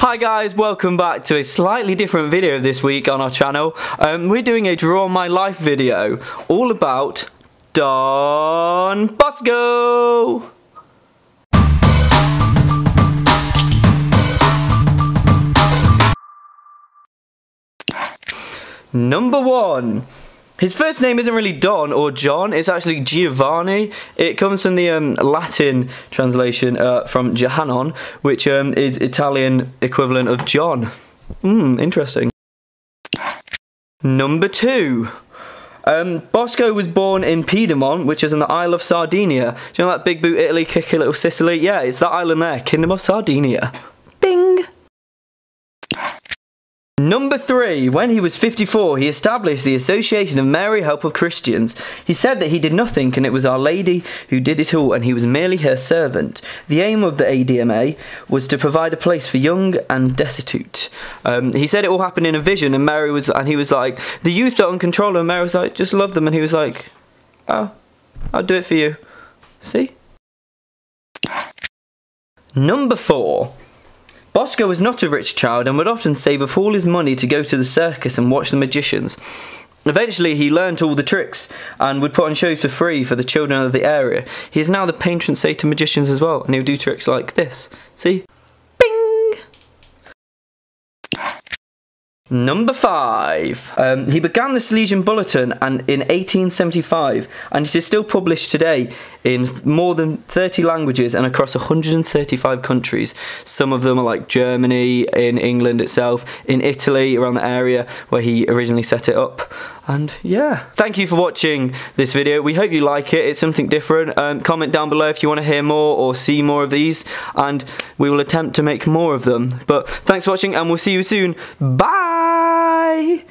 Hi guys, welcome back to a slightly different video this week on our channel. Um, we're doing a Draw My Life video all about Don Bosco! Number one. His first name isn't really Don or John, it's actually Giovanni. It comes from the um, Latin translation uh, from Johannon, which um, is Italian equivalent of John. Hmm, interesting. Number two. Um, Bosco was born in Piedmont, which is in the Isle of Sardinia. Do you know that big boot Italy, kicky little Sicily? Yeah, it's that island there, Kingdom of Sardinia. Number three, when he was 54, he established the Association of Mary Help of Christians. He said that he did nothing and it was Our Lady who did it all and he was merely her servant. The aim of the ADMA was to provide a place for young and destitute. Um, he said it all happened in a vision and Mary was, and he was like, the youth are uncontrollable and Mary was like, just love them and he was like, oh, I'll do it for you. See? Number four. Bosco was not a rich child and would often save up all his money to go to the circus and watch the magicians. Eventually, he learnt all the tricks and would put on shows for free for the children of the area. He is now the patron saint of magicians as well, and he'll do tricks like this. See? Number five. Um, he began the Salesian Bulletin and in 1875, and it is still published today in more than 30 languages and across 135 countries. Some of them are like Germany, in England itself, in Italy, around the area where he originally set it up. And yeah, thank you for watching this video. We hope you like it. It's something different. Um, comment down below if you want to hear more or see more of these, and we will attempt to make more of them. But thanks for watching, and we'll see you soon. Bye! Bye.